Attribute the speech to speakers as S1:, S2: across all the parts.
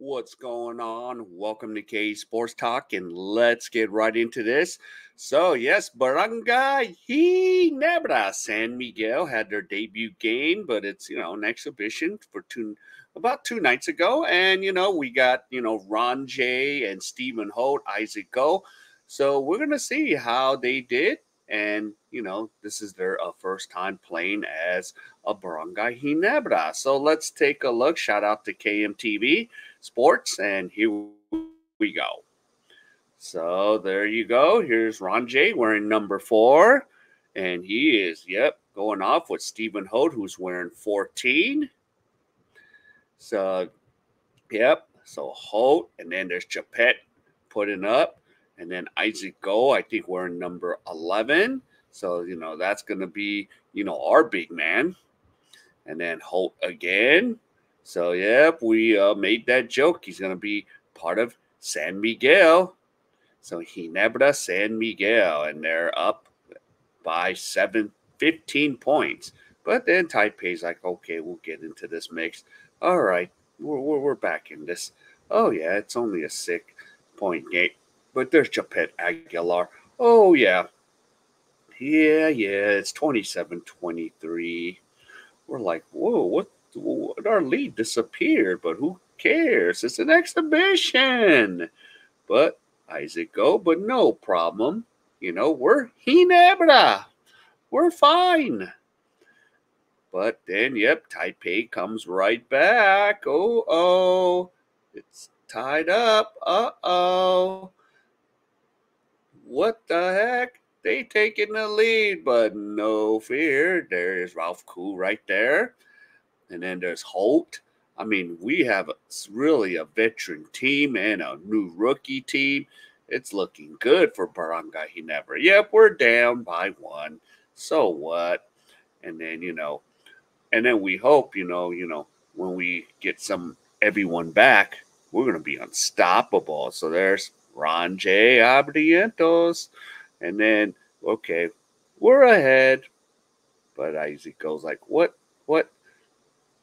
S1: What's going on? Welcome to K Sports Talk, and let's get right into this. So, yes, Barangay He Ginebra uh, San Miguel had their debut game, but it's you know an exhibition for two about two nights ago, and you know we got you know RJ and Stephen Holt, Isaac Go. So we're gonna see how they did and you know this is their uh, first time playing as a Barangay Ginebra. So let's take a look. Shout out to KMTV Sports, and here we go. So there you go. Here's RJ wearing number four, and he is yep going off with Stephen Holt, who's wearing 14. So yep, so Holt, and then there's Japeth putting up. And then Isaac Go, I think we're in number 11. So, you know, that's going to be, you know, our big man. And then Holt again. So, yep, we uh, made that joke. He's going to be part of San Miguel. So, Ginebra San Miguel. And they're up by seven, 15 points. But then Taipei's like, okay, we'll get into this mix. All right, we're, we're, we're back in this. Oh, yeah, it's only a six point game but there's Japeth Aguilar. Oh, yeah. Yeah, yeah, it's 27 23. We're like, whoa, what, what? Our lead disappeared, but who cares? It's an exhibition. But Isaac Go, but no problem. You know, we're Ginebra. We're fine. But then, yep, Taipei comes right back. Oh, oh. It's tied up. Uh oh what the heck? They taking the lead, but no fear. There's Ralph Cu right there. And then there's Holt. I mean, we have a, really a veteran team and a new rookie team. It's looking good for Barangay Ginebra. Yep, we're down by one. So what? And then, you know, and then we hope, you know, you know, when we get some everyone back, we're to be unstoppable. So there's RJ. And then, okay, we're ahead. But Isaac Go's like, what? What?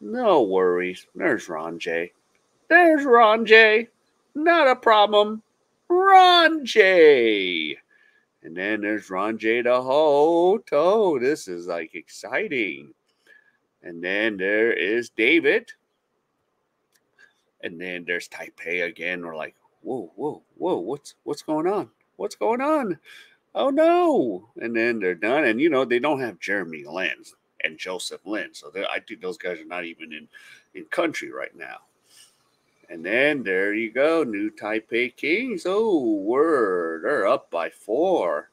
S1: No worries. There's RJ. There's RJ. Not a problem. RJ. And then there's RJ. the. Oh, this is like exciting. And then there is David. And then there's Taipei again. We're like, whoa, whoa, whoa, what's what's going on? What's going on? Oh no! And then they're done, and you know they don't have Jeremy Lin and Joseph Lin, so I think those guys are not even in in country right now. And then there you go, new Taipei Kings. Oh, word, they're up by four.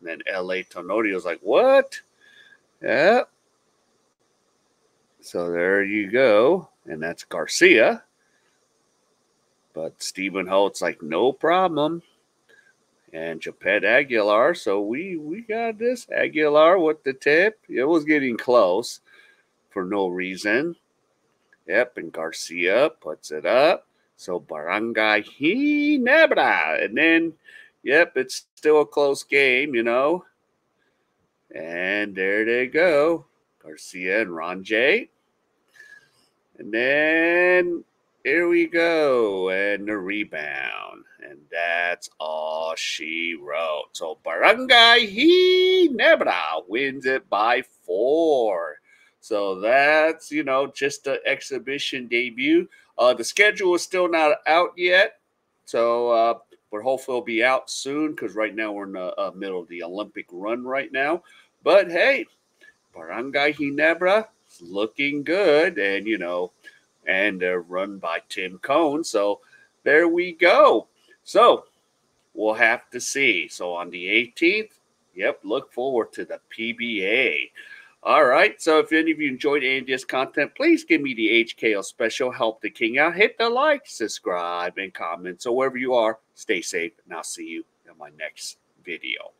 S1: And then LA Tenorio's like, what? Yeah. So there you go. And that's Garcia. But Stephen Holt's like, no problem. And Japeth Aguilar. So we we got this Aguilar with the tip. It was getting close for no reason. Yep, and Garcia puts it up. So Barangay Ginebra. And then, yep, it's still a close game, you know. And there they go. Garcia and RJ. And then here we go. And the rebound. And that's all she wrote. So Barangay Ginebra wins it by four. So that's, you know, just the exhibition debut. Uh, the schedule is still not out yet. So, uh, but hopefully it'll be out soon because right now we're in the uh, middle of the Olympic run right now. But hey, Barangay Ginebra is looking good. And, you know, and they're run by Tim Cone. So there we go. So we'll have to see. So on the 18th, yep, look forward to the PBA. All right. So if any of you enjoyed this content, please give me the HKO special. Help the king out. Hit the like, subscribe, and comment. So wherever you are, stay safe, and I'll see you in my next video.